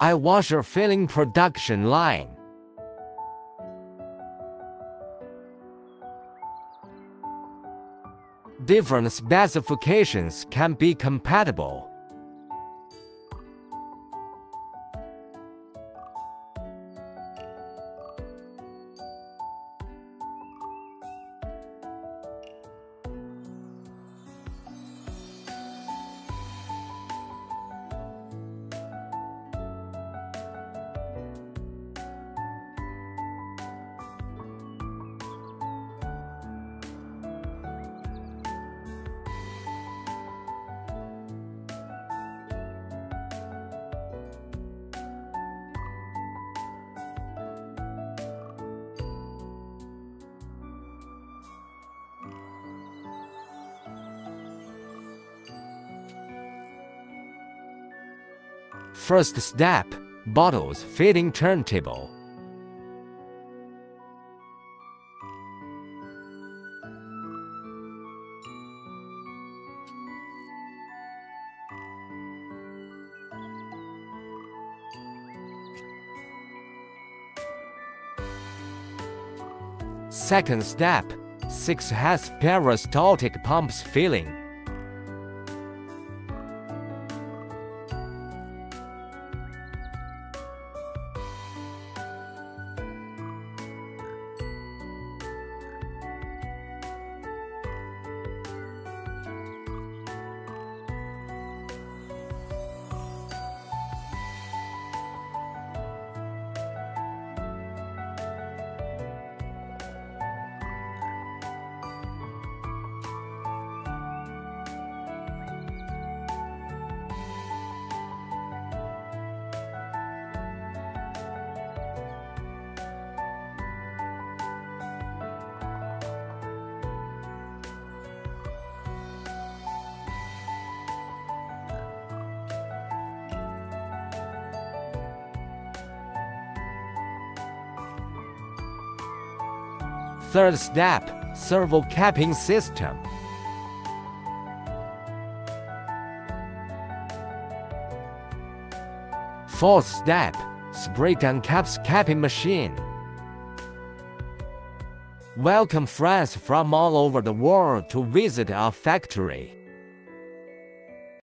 eye washer filling production line. Different specifications can be compatible. First step, bottles fitting turntable. Second step, 6 has peristaltic pumps filling. Third step, servo capping system. Fourth step, spray gun caps capping machine. Welcome friends from all over the world to visit our factory.